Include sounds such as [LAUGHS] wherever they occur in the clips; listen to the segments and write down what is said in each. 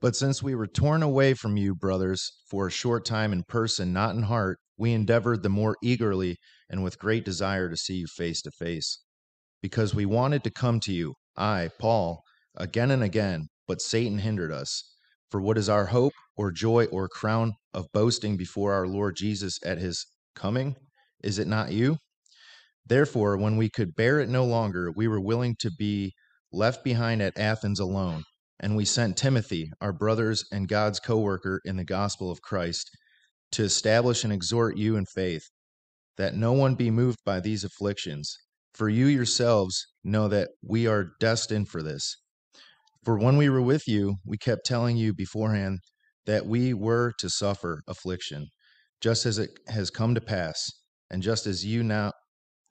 But since we were torn away from you, brothers, for a short time in person, not in heart, we endeavored the more eagerly and with great desire to see you face to face. Because we wanted to come to you, I, Paul, again and again, but Satan hindered us. For what is our hope, or joy, or crown of boasting before our Lord Jesus at his coming? Is it not you? Therefore, when we could bear it no longer, we were willing to be left behind at Athens alone, and we sent Timothy, our brothers and God's co worker in the gospel of Christ, to establish and exhort you in faith, that no one be moved by these afflictions. For you yourselves know that we are destined for this. For when we were with you, we kept telling you beforehand that we were to suffer affliction, just as it has come to pass, and just as you now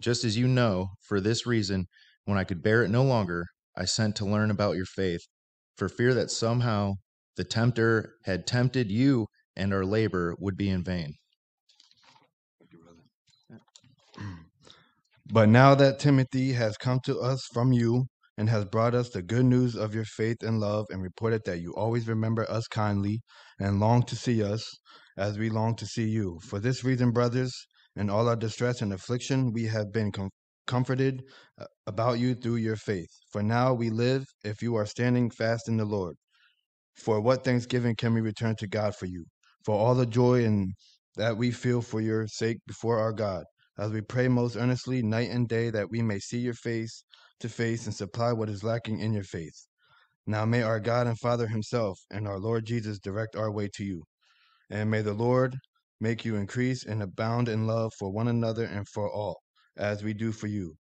just as you know, for this reason, when I could bear it no longer, I sent to learn about your faith, for fear that somehow the tempter had tempted you and our labor would be in vain. [CLEARS THROAT] But now that Timothy has come to us from you and has brought us the good news of your faith and love and reported that you always remember us kindly and long to see us as we long to see you. For this reason, brothers, in all our distress and affliction, we have been com- comforted uh, about you through your faith. For now we live if you are standing fast in the Lord. For what thanksgiving can we return to God for you? For all the joy and that we feel for your sake before our God, as we pray most earnestly night and day that we may see your face to face and supply what is lacking in your faith. Now may our God and Father himself and our Lord Jesus direct our way to you. And may the Lord make you increase and abound in love for one another and for all, as we do for you,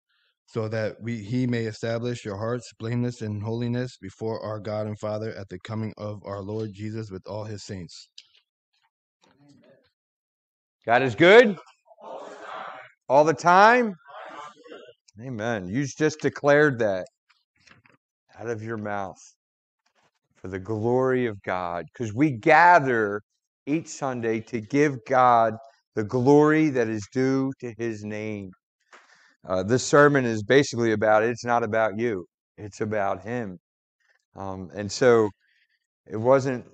so that we he may establish your hearts blameless in holiness before our God and Father at the coming of our Lord Jesus with all his saints. God is good all the time. Amen. You just declared that out of your mouth for the glory of God because we gather each Sunday to give God the glory that is due to his name. Uh, this sermon is basically about it. It's not about you, it's about him. Um, and so it wasn't.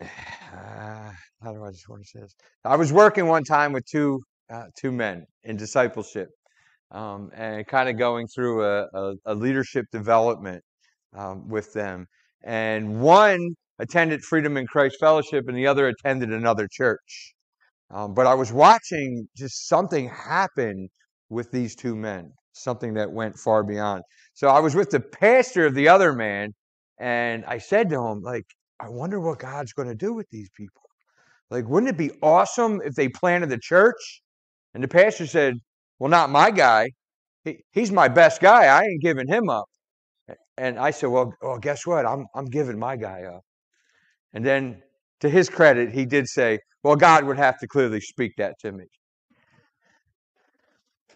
Uh, [SIGHS] how do I just want to say this? I was working one time with two uh, two men in discipleship, um, and kind of going through a, a, a leadership development um, with them. And one attended Freedom in Christ Fellowship, and the other attended another church. Um, but I was watching just something happen with these two men, something that went far beyond. So I was with the pastor of the other man, and I said to him, like, I wonder what God's going to do with these people. Like, wouldn't it be awesome if they planted a church? And the pastor said, Well, not my guy. He, he's my best guy. I ain't giving him up. And I said, Well, well, guess what? I'm, I'm giving my guy up. And then, to his credit, he did say, Well, God would have to clearly speak that to me.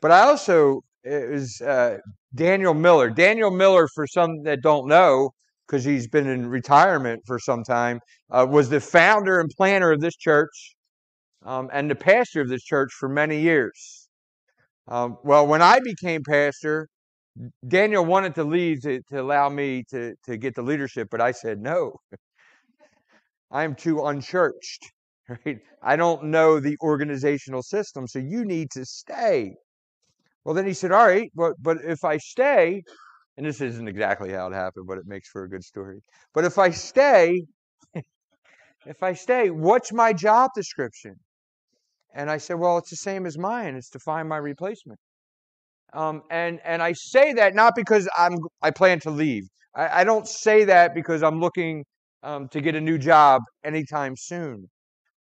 But I also, it was uh, Daniel Miller. Daniel Miller, for some that don't know, because he's been in retirement for some time, uh, was the founder and planner of this church um, and the pastor of this church for many years. Um, well, when I became pastor, Daniel wanted to leave to, to allow me to, to get the leadership, but I said no. [LAUGHS] I'm too unchurched. [LAUGHS] Right? I don't know the organizational system, so you need to stay. Well, then he said, All right, but, but if I stay, and this isn't exactly how it happened, but it makes for a good story. But if I stay, [LAUGHS] if I stay, what's my job description? And I said, Well, it's the same as mine. It's to find my replacement. Um, and and I say that not because I'm I plan to leave. I, I don't say that because I'm looking um, to get a new job anytime soon.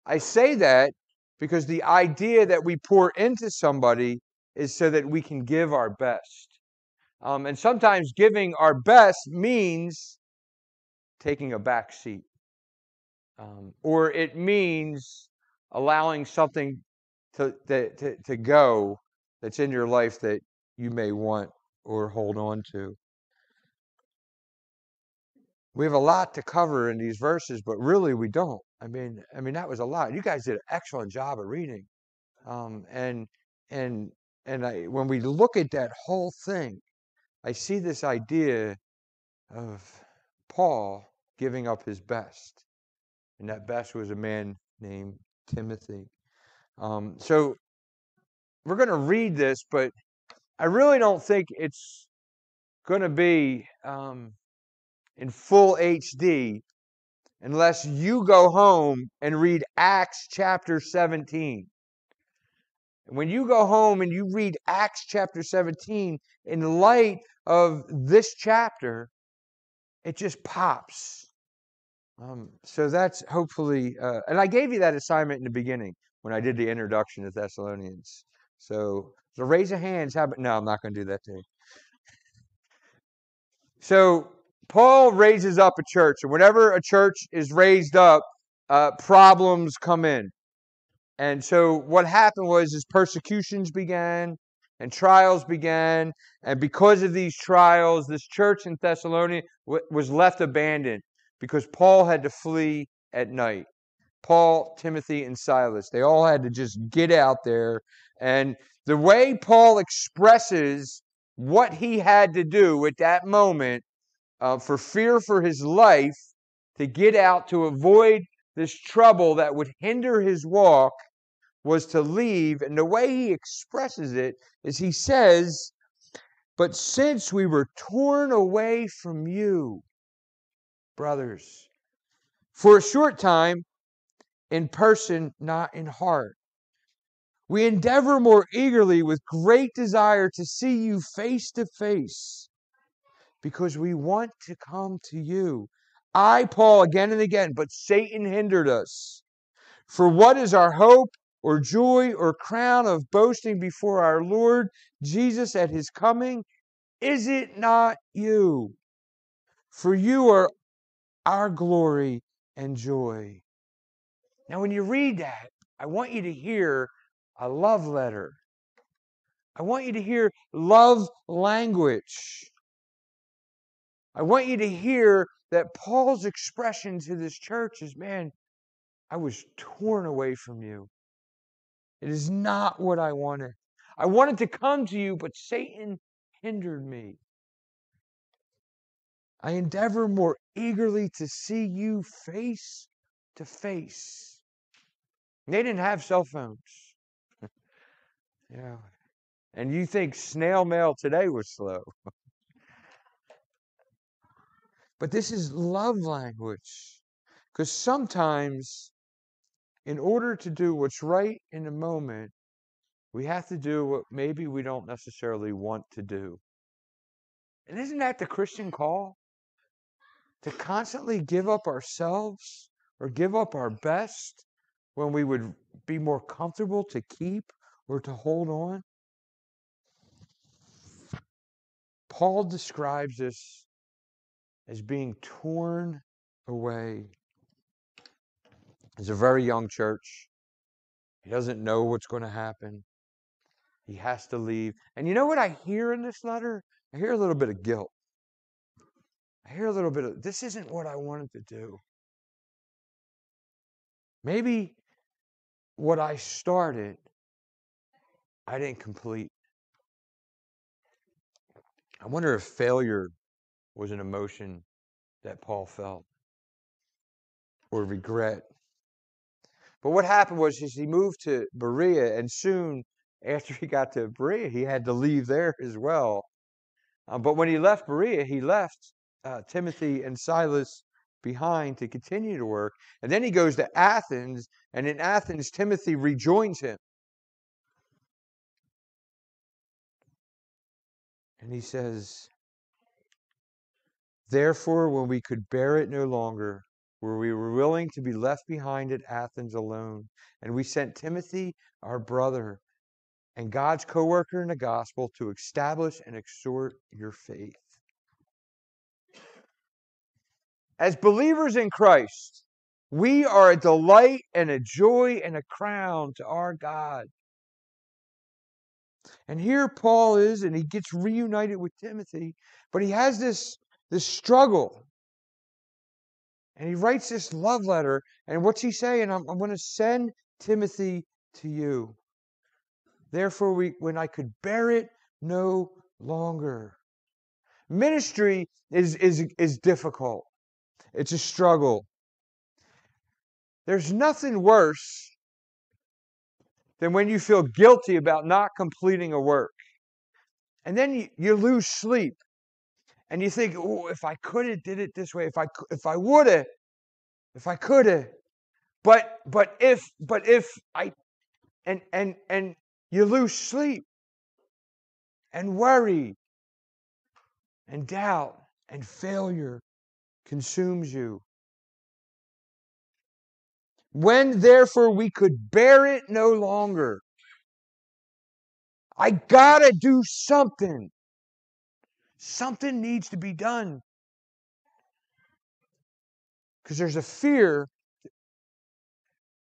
I say that because the idea that we pour into somebody is so that we can give our best. Um, and sometimes giving our best means taking a back seat, um, or it means allowing something to, to, to go that's in your life that you may want or hold on to. We have a lot to cover in these verses, but really we don't. I mean, I mean that was a lot. You guys did an excellent job of reading, um, and and and I, when we look at that whole thing, I see this idea of Paul giving up his best. And that best was a man named Timothy. Um, so we're going to read this, but I really don't think it's going to be um, in full HD unless you go home and read Acts chapter 17. When you go home and you read Acts chapter 17 in light of this chapter, it just pops. Um, so that's hopefully, uh, and I gave you that assignment in the beginning when I did the introduction to Thessalonians. So, raise your hands. How about, no, I'm not going to do that to you. So Paul raises up a church, and whenever a church is raised up, uh, problems come in. And so what happened was is persecutions began and trials began, and because of these trials, this church in Thessalonica was left abandoned because Paul had to flee at night. Paul, Timothy, and Silas, they all had to just get out there. And the way Paul expresses what he had to do at that moment uh, for fear for his life to get out to avoid this trouble that would hinder his walk was to leave. And the way he expresses it is he says, But since we were torn away from you, brothers, for a short time, in person, not in heart, we endeavor more eagerly with great desire to see you face to face because we want to come to you. I, Paul, again and again, but Satan hindered us. For what is our hope or joy or crown of boasting before our Lord Jesus at his coming? Is it not you? For you are our glory and joy. Now, when you read that, I want you to hear a love letter. I want you to hear love language. I want you to hear that Paul's expression to this church is man, I was torn away from you. It is not what I wanted. I wanted to come to you, but Satan hindered me. I endeavor more eagerly to see you face to face. They didn't have cell phones. [LAUGHS] yeah. And you think snail mail today was slow. But this is love language. Because sometimes, in order to do what's right in the moment, we have to do what maybe we don't necessarily want to do. And isn't that the Christian call? To constantly give up ourselves or give up our best when we would be more comfortable to keep or to hold on? Paul describes this as being torn away. It's a very young church. He doesn't know what's going to happen. He has to leave. And you know what I hear in this letter? I hear a little bit of guilt. I hear a little bit of this isn't what I wanted to do. Maybe what I started, I didn't complete. I wonder if failure was an emotion that Paul felt or regret. But what happened was he moved to Berea, and soon after he got to Berea, he had to leave there as well. Um, but when he left Berea, he left uh, Timothy and Silas behind to continue to work. And then he goes to Athens, and in Athens, Timothy rejoins him. And he says, Therefore, when we could bear it no longer, where we were willing to be left behind at Athens alone, and we sent Timothy, our brother, and God's co worker in the gospel to establish and exhort your faith. As believers in Christ, we are a delight and a joy and a crown to our God. And here Paul is, and he gets reunited with Timothy, but he has this this struggle. And he writes this love letter. And what's he saying? I'm, I'm going to send Timothy to you. Therefore, we, when I could bear it no longer. Ministry is, is, is difficult. It's a struggle. There's nothing worse than when you feel guilty about not completing a work. And then you, you lose sleep. And you think, oh, if I could have did it this way, if I if I would have, if I could have. But but if but if I and and and you lose sleep and worry and doubt and failure consumes you. When therefore we could bear it no longer, I gotta do something. Something needs to be done. Because there's a fear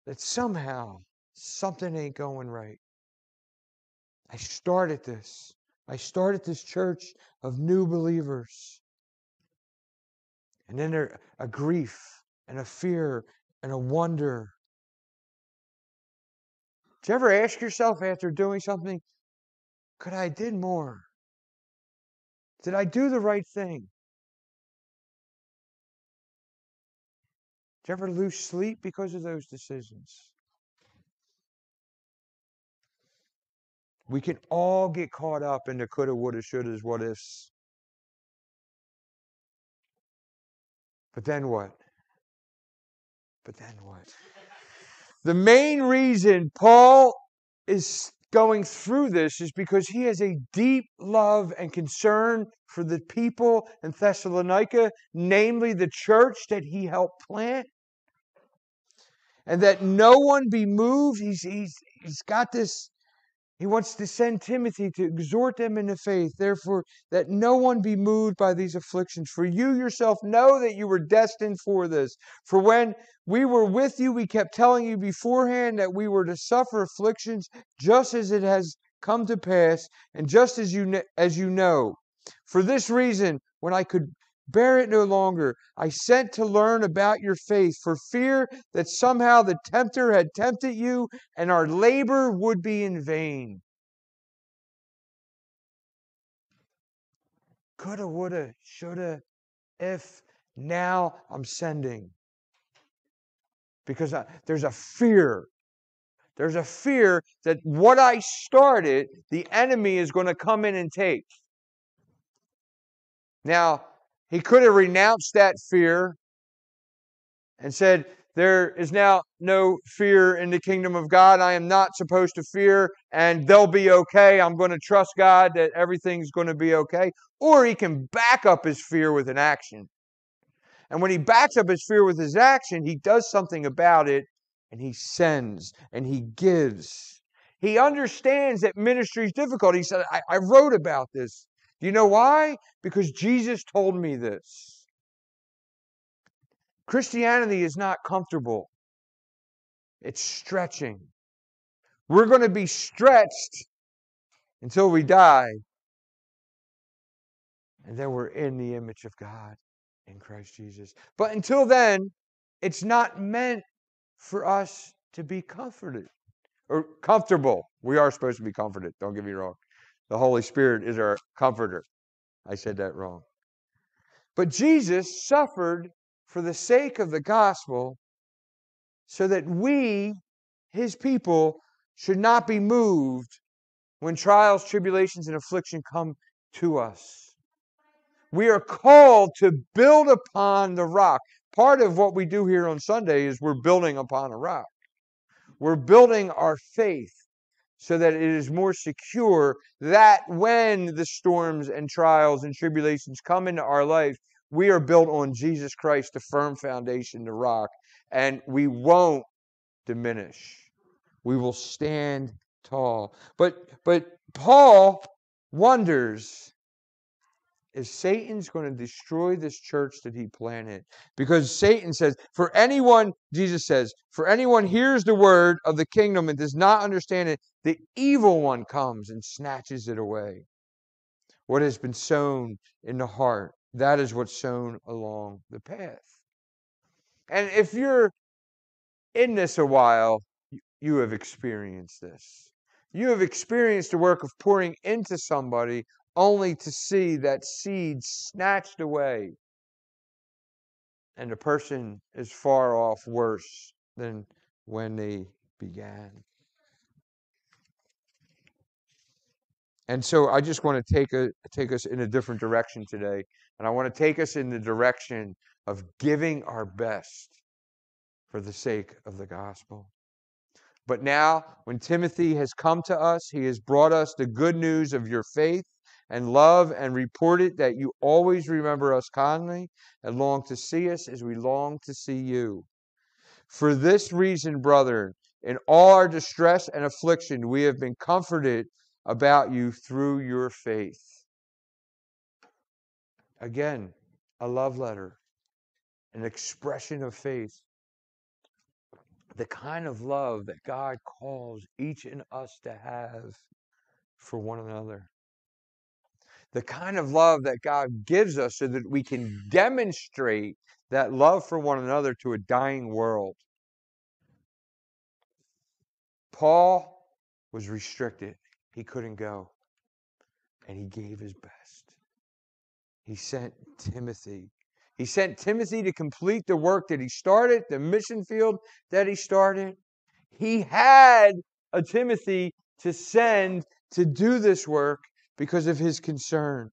that somehow something ain't going right. I started this. I started this church of new believers. And then there a grief and a fear and a wonder. Did you ever ask yourself after doing something, could I did more? Did I do the right thing? Did you ever lose sleep because of those decisions? We can all get caught up in the coulda, woulda, shouldas, what ifs. But then what? But then what? The main reason Paul is going through this is because he has a deep love and concern for the people in Thessalonica, namely the church that he helped plant. And that no one be moved. He's, he's, he's got this he wants to send Timothy to exhort them in the faith, therefore, that no one be moved by these afflictions. For you yourself know that you were destined for this. For when we were with you, we kept telling you beforehand that we were to suffer afflictions, just as it has come to pass, and just as you, as you know. For this reason, when I could bear it no longer. I sent to learn about your faith for fear that somehow the tempter had tempted you and our labor would be in vain. Coulda, woulda, shoulda, if, now I'm sending. Because I, there's a fear. There's a fear that what I started, the enemy is going to come in and take. Now, he could have renounced that fear and said, There is now no fear in the kingdom of God. I am not supposed to fear, and they'll be okay. I'm going to trust God that everything's going to be okay. Or he can back up his fear with an action. And when he backs up his fear with his action, he does something about it and he sends and he gives. He understands that ministry is difficult. He said, I, I wrote about this. You know why? Because Jesus told me this. Christianity is not comfortable, it's stretching. We're going to be stretched until we die. And then we're in the image of God in Christ Jesus. But until then, it's not meant for us to be comforted or comfortable. We are supposed to be comforted, don't get me wrong. The Holy Spirit is our comforter. I said that wrong. But Jesus suffered for the sake of the gospel so that we, his people, should not be moved when trials, tribulations, and affliction come to us. We are called to build upon the rock. Part of what we do here on Sunday is we're building upon a rock. We're building our faith so that it is more secure that when the storms and trials and tribulations come into our life, we are built on Jesus Christ, the firm foundation, the rock, and we won't diminish. We will stand tall. But but Paul wonders is Satan's going to destroy this church that he planted. Because Satan says, for anyone, Jesus says, for anyone hears the word of the kingdom and does not understand it, the evil one comes and snatches it away. What has been sown in the heart, that is what's sown along the path. And if you're in this a while, you have experienced this. You have experienced the work of pouring into somebody only to see that seed snatched away and the person is far off worse than when they began. And so I just want to take a take us in a different direction today. And I want to take us in the direction of giving our best for the sake of the gospel. But now, when Timothy has come to us, he has brought us the good news of your faith and love and report it that you always remember us kindly and long to see us as we long to see you. For this reason, brethren, in all our distress and affliction, we have been comforted about you through your faith. Again, a love letter, an expression of faith. The kind of love that God calls each and us to have for one another. The kind of love that God gives us so that we can demonstrate that love for one another to a dying world. Paul was restricted. He couldn't go. And he gave his best. He sent Timothy. He sent Timothy to complete the work that he started, the mission field that he started. He had a Timothy to send to do this work because of his concern.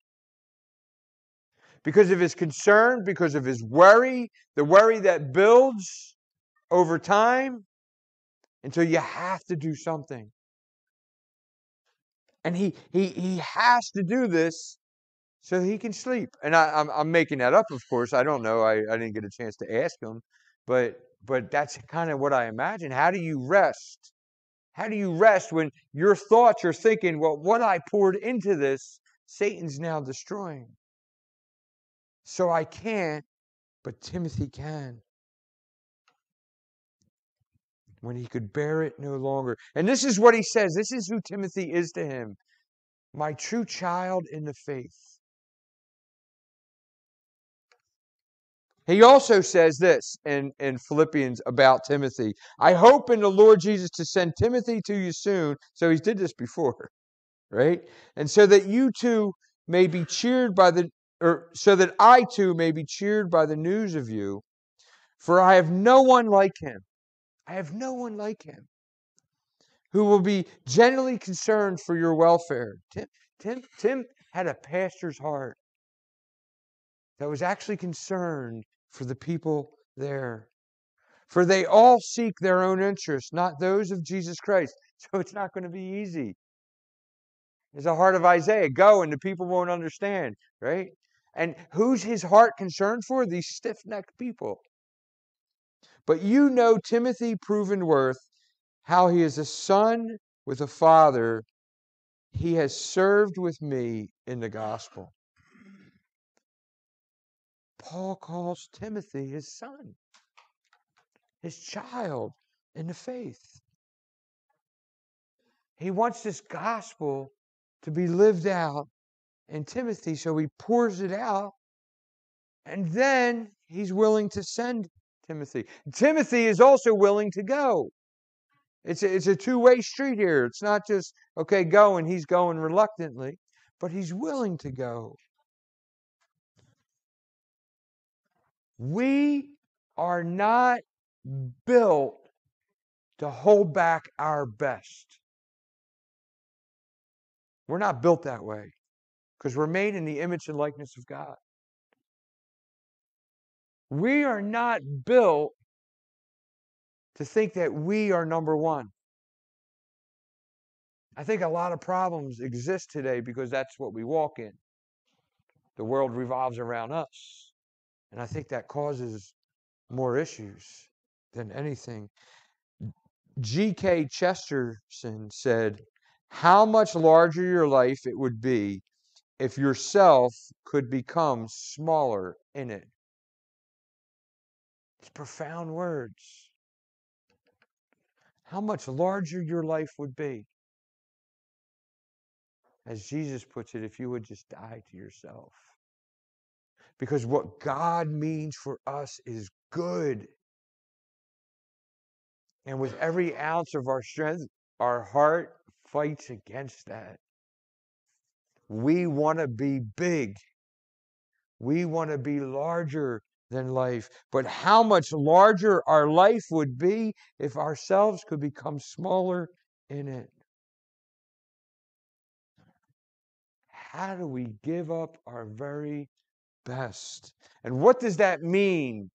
Because of his concern, because of his worry, the worry that builds over time until you have to do something. And he, he, he has to do this so he can sleep. And I, am I'm, I'm making that up, of course. I don't know. I, I didn't get a chance to ask him. But, but that's kind of what I imagine. How do you rest? How do you rest when your thoughts are thinking, well, what I poured into this, Satan's now destroying? So I can't, but Timothy can when he could bear it no longer. And this is what he says. This is who Timothy is to him my true child in the faith. He also says this in, in Philippians about Timothy I hope in the Lord Jesus to send Timothy to you soon. So he did this before, [LAUGHS] right? And so that you too may be cheered by the, or so that I too may be cheered by the news of you. For I have no one like him I have no one like him who will be genuinely concerned for your welfare. Tim, Tim, Tim had a pastor's heart that was actually concerned for the people there. For they all seek their own interests, not those of Jesus Christ. [LAUGHS] So it's not going to be easy. There's the heart of Isaiah go and the people won't understand, right? And who's his heart concerned for? These stiff necked people. But you know Timothy proven worth, how he is a son with a father. He has served with me in the gospel. Paul calls Timothy his son, his child in the faith. He wants this gospel to be lived out in Timothy, so he pours it out, and then he's willing to send Timothy. Timothy is also willing to go. It's a, it's a two way street here. It's not just, okay, go, and he's going reluctantly, but he's willing to go. We are not built to hold back our best. We're not built that way because we're made in the image and likeness of God. We are not built to think that we are number one. I think a lot of problems exist today because that's what we walk in. The world revolves around us. And I think that causes more issues than anything. G.K. Chesterton said, How much larger your life it would be if yourself could become smaller in it. It's profound words. How much larger your life would be. As Jesus puts it, if you would just die to yourself. Because what God means for us is good. And with every ounce of our strength, our heart fights against that. We want to be big. We want to be larger than life. But how much larger our life would be if ourselves could become smaller in it. How do we give up our very best? And what does that mean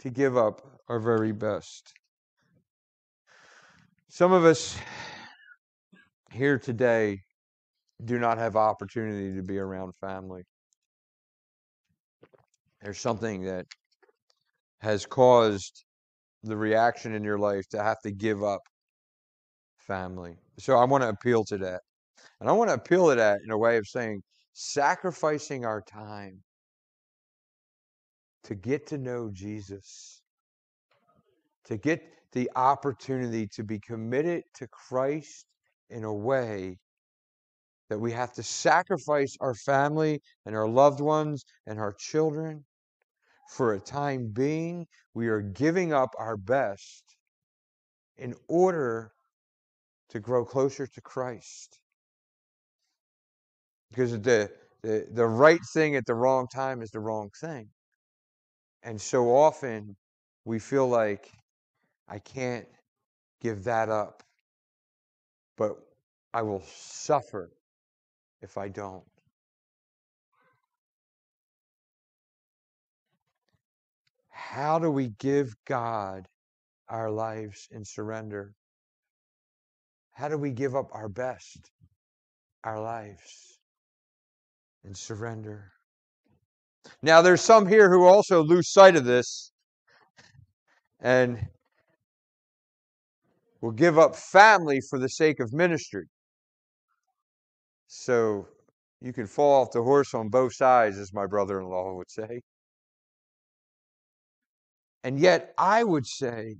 to give up our very best? Some of us here today do not have opportunity to be around family. There's something that has caused the reaction in your life to have to give up family. So I want to appeal to that. And I want to appeal to that in a way of saying sacrificing our time to get to know Jesus, to get the opportunity to be committed to Christ in a way that we have to sacrifice our family and our loved ones and our children for a time being. We are giving up our best in order to grow closer to Christ. Because the, the, the right thing at the wrong time is the wrong thing. And so often we feel like I can't give that up, but I will suffer if I don't. How do we give God our lives in surrender? How do we give up our best, our lives in surrender? Now, there's some here who also lose sight of this and will give up family for the sake of ministry. So you can fall off the horse on both sides, as my brother in law would say. And yet, I would say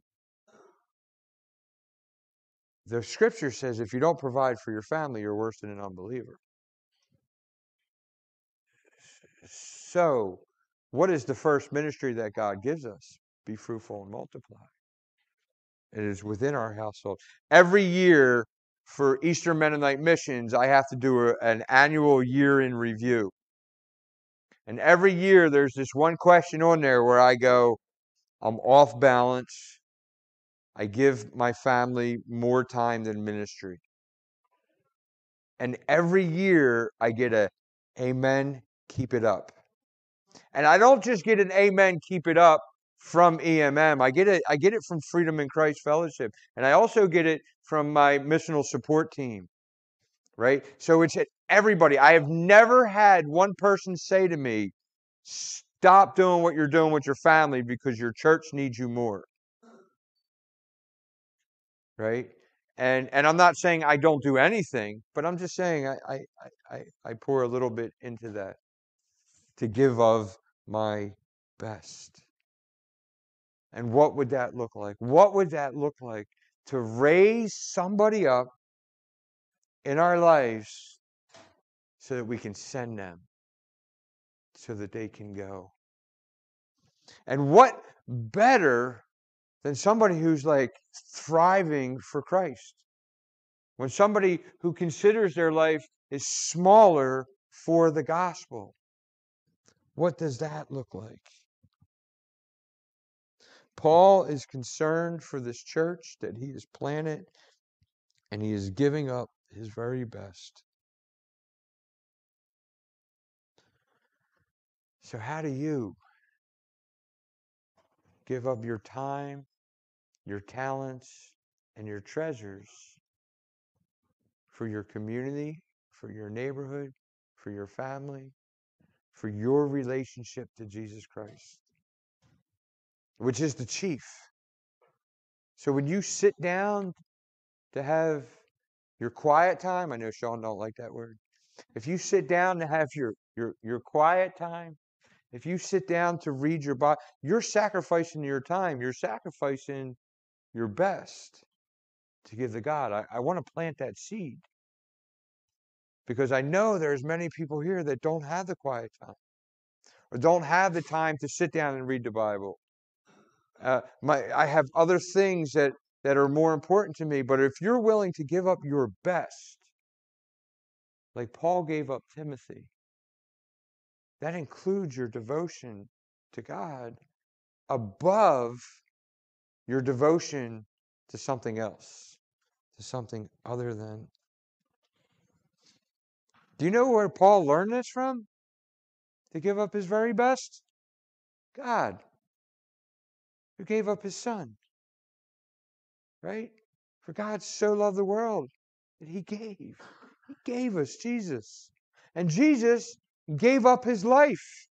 the scripture says if you don't provide for your family, you're worse than an unbeliever. So, what is the first ministry that God gives us? Be fruitful and multiply. It is within our household. Every year for Eastern Mennonite missions, I have to do a, an annual year in review. And every year there's this one question on there where I go, I'm off balance. I give my family more time than ministry. And every year I get a amen, keep it up. And I don't just get an amen, keep it up from EMM. I get it I get it from Freedom in Christ Fellowship. And I also get it from my missional support team. Right? So it's eh, everybody. I have never had one person say to me, "Stop doing what you're doing with your family because your church needs you more." right? And and I'm not saying I don't do anything, but I'm just saying I I I, I pour a little bit into that to give of my best. And what would that look like? What would that look like to raise somebody up in our lives so that we can send them so that they can go? And what better than somebody who's like thriving for Christ. When somebody who considers their life is smaller for the gospel. What does that look like? Paul is concerned for this church that he has planted, and he is giving up his very best. So, how do you give up your time, your talents, and your treasures for your community, for your neighborhood, for your family, for your relationship to Jesus Christ, which is the chief. So when you sit down to have your quiet time, I know Sean don't like that word. If you sit down to have your your your quiet time, if you sit down to read your Bible, you're sacrificing your time. You're sacrificing your best to give to God. I, I want to plant that seed because I know there's many people here that don't have the quiet time or don't have the time to sit down and read the Bible. Uh, my, I have other things that, that are more important to me, but if you're willing to give up your best, like Paul gave up Timothy, that includes your devotion to God above your devotion to something else, to something other than. Do you know where Paul learned this from? To give up his very best? God, who gave up his son. Right? For God so loved the world that he gave. He gave us Jesus. And Jesus gave up his life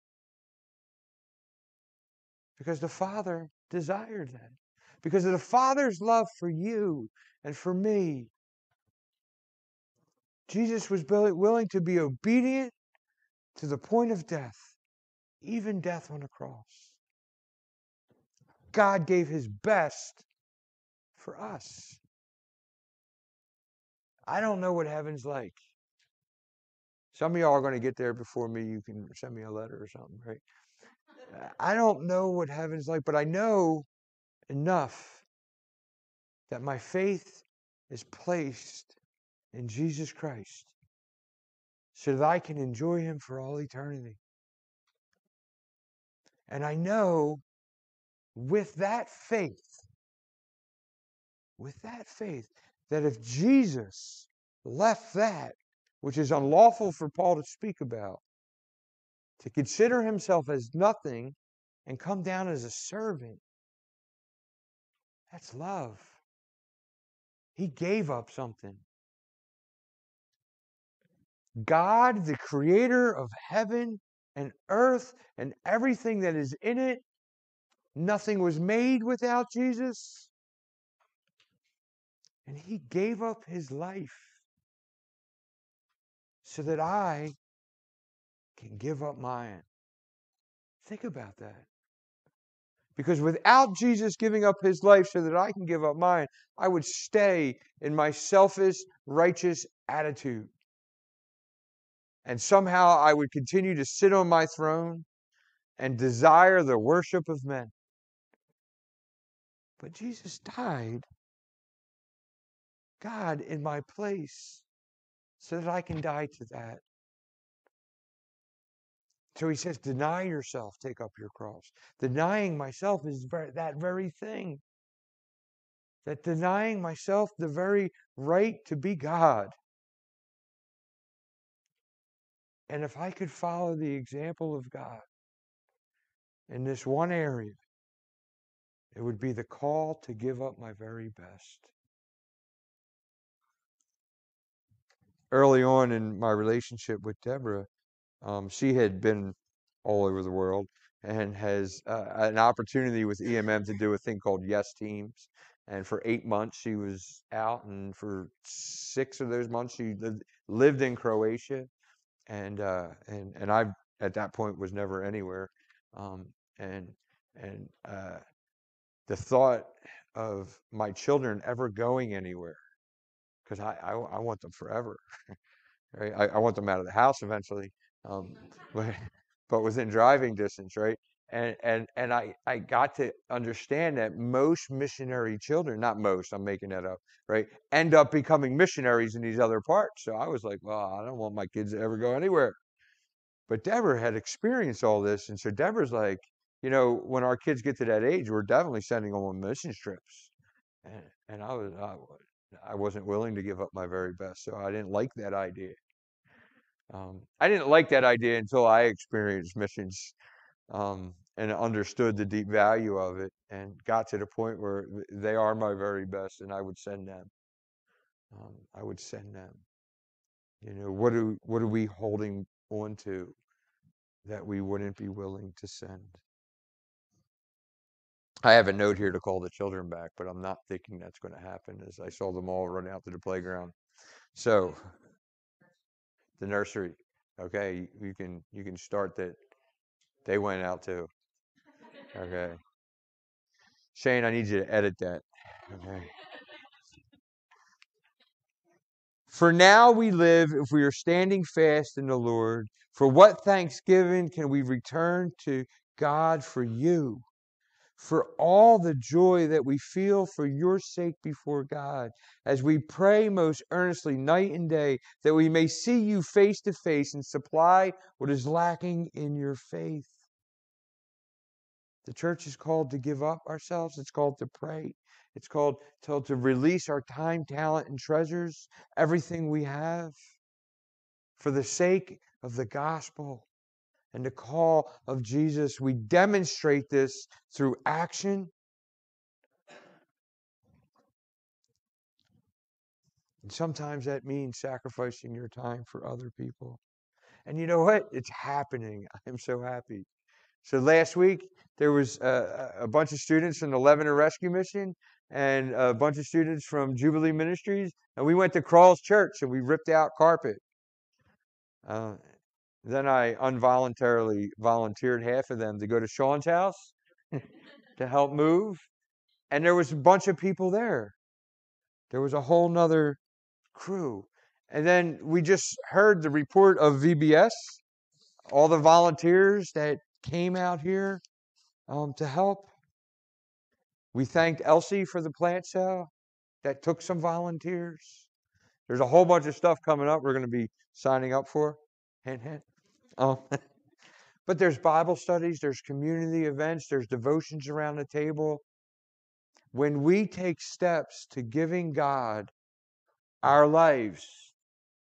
because the Father desired that. Because of the Father's love for you and for me. Jesus was willing to be obedient to the point of death, even death on a cross. God gave his best for us. I don't know what heaven's like. Some of y'all are going to get there before me. You can send me a letter or something, right? I don't know what heaven's like, but I know enough that my faith is placed in Jesus Christ so that I can enjoy Him for all eternity. And I know with that faith, with that faith, that if Jesus left that, which is unlawful for Paul to speak about, to consider himself as nothing and come down as a servant, that's love. He gave up something. God, the creator of heaven and earth and everything that is in it, nothing was made without Jesus. And he gave up his life so that I can give up mine. Think about that. Because without Jesus giving up his life so that I can give up mine, I would stay in my selfish, righteous attitude. And somehow I would continue to sit on my throne and desire the worship of men. But Jesus died, God, in my place, so that I can die to that. So he says, deny yourself, take up your cross. Denying myself is that very thing. That denying myself the very right to be God. And if I could follow the example of God in this one area, it would be the call to give up my very best. Early on in my relationship with Deborah, um, she had been all over the world and has uh, an opportunity with EMM to do a thing called Yes Teams. And for eight months, she was out, and for six of those months, she lived, lived in Croatia. And uh, and and I at that point was never anywhere. Um, and and uh, the thought of my children ever going anywhere, because I, I, I want them forever. [LAUGHS] right? I, I want them out of the house eventually um, [LAUGHS] but, but within driving distance, right? And and and I I got to understand that most missionary children, not most, I'm making that up, right, end up becoming missionaries in these other parts. So I was like, well, I don't want my kids to ever go anywhere. But Deborah had experienced all this, and so Deborah's like, you know, when our kids get to that age, we're definitely sending them on mission trips. And and I was I, I wasn't willing to give up my very best, so I didn't like that idea. Um, I didn't like that idea until I experienced missions um, and understood the deep value of it and got to the point where they are my very best and I would send them. Um, I would send them. You know, what are, what are we holding on to that we wouldn't be willing to send? I have a note here to call the children back, but I'm not thinking that's going to happen as I saw them all run out to the playground. So, the nursery. Okay, you can you can start that. They went out too. Okay. Shane, I need you to edit that. Okay. For now we live if we are standing fast in the Lord. For what thanksgiving can we return to God for you? for all the joy that we feel for your sake before God, as we pray most earnestly night and day that we may see you face to face and supply what is lacking in your faith. The church is called to give up ourselves. It's called to pray. It's called to, release our time, talent, and treasures, everything we have, for the sake of the gospel and the call of Jesus. We demonstrate this through action. And sometimes that means sacrificing your time for other people. And you know what? It's happening. [LAUGHS] I'm so happy. So last week, there was a, a bunch of students from the Lebanon Rescue Mission and a bunch of students from Jubilee Ministries, and we went to Crawls Church and we ripped out carpet. Uh, then I involuntarily volunteered half of them to go to Sean's house [LAUGHS] to help move, and there was a bunch of people there. There was a whole nother crew. And then we just heard the report of VBS, all the volunteers that came out here um, to help. We thanked Elsie for the plant sale that took some volunteers. There's a whole bunch of stuff coming up we're going to be signing up for. Hint, hint. Um, [LAUGHS] but there's Bible studies, there's community events, there's devotions around the table. When we take steps to giving God our lives,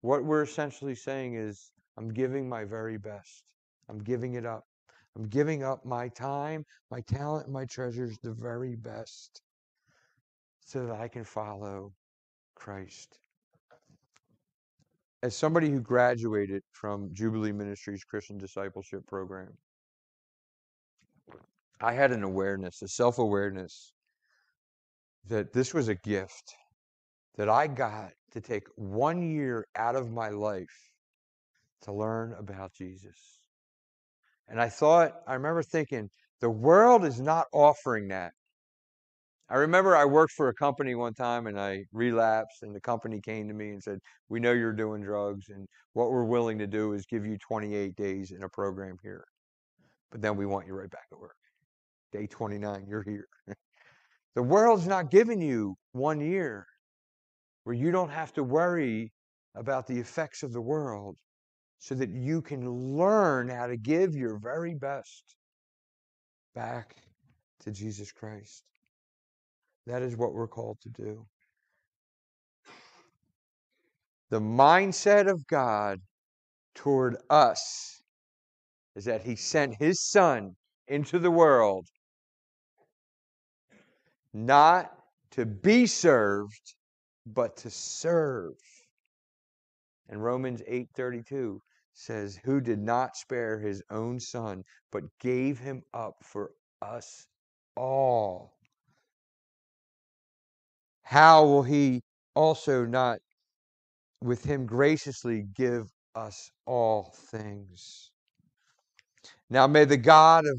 what we're essentially saying is, I'm giving my very best. I'm giving it up. I'm giving up my time, my talent, my treasures, the very best, so that I can follow Christ. As somebody who graduated from Jubilee Ministries Christian Discipleship Program, I had an awareness, a self awareness that this was a gift that I got to take one year out of my life to learn about Jesus. And I thought, I remember thinking, the world is not offering that. I remember I worked for a company one time and I relapsed, and the company came to me and said, We know you're doing drugs, and what we're willing to do is give you 28 days in a program here. But then we want you right back at work. Day 29, you're here. [LAUGHS] the world's not giving you one year where you don't have to worry about the effects of the world so that you can learn how to give your very best back to Jesus Christ. That is what we're called to do. The mindset of God toward us is that He sent His Son into the world not to be served, but to serve. And Romans 8:32 says, Who did not spare his own son, but gave him up for us all. How will he also not with him graciously give us all things? Now may the God of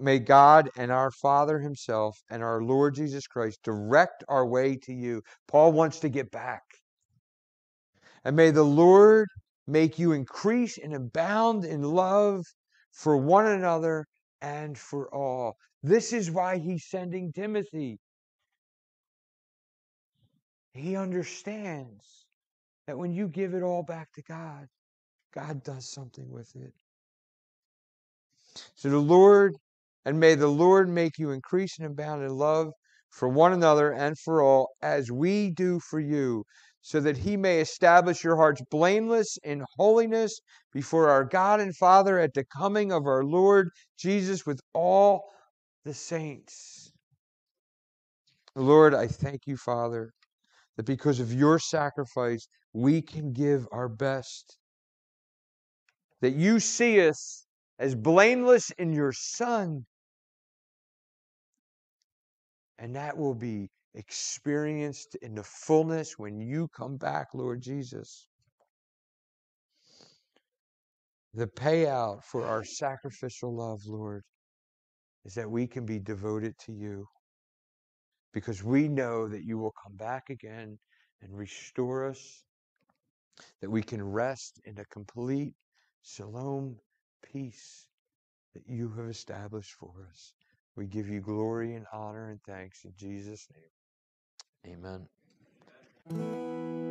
may God and our Father Himself and our Lord Jesus Christ direct our way to you. Paul wants to get back. And may the Lord make you increase and abound in love for one another and for all. This is why he's sending Timothy. He understands that when you give it all back to God, God does something with it. So the Lord, and may the Lord make you increase and abound in love for one another and for all, as we do for you, so that he may establish your hearts blameless in holiness before our God and Father at the coming of our Lord Jesus with all the saints. Lord, I thank you, Father, that because of your sacrifice, we can give our best. That you see us as blameless in your Son. And that will be experienced in the fullness when you come back, Lord Jesus. The payout for our sacrificial love, Lord, is that we can be devoted to you because we know that you will come back again and restore us, that we can rest in a complete shalom peace that you have established for us. We give you glory and honor and thanks in Jesus' name. Amen.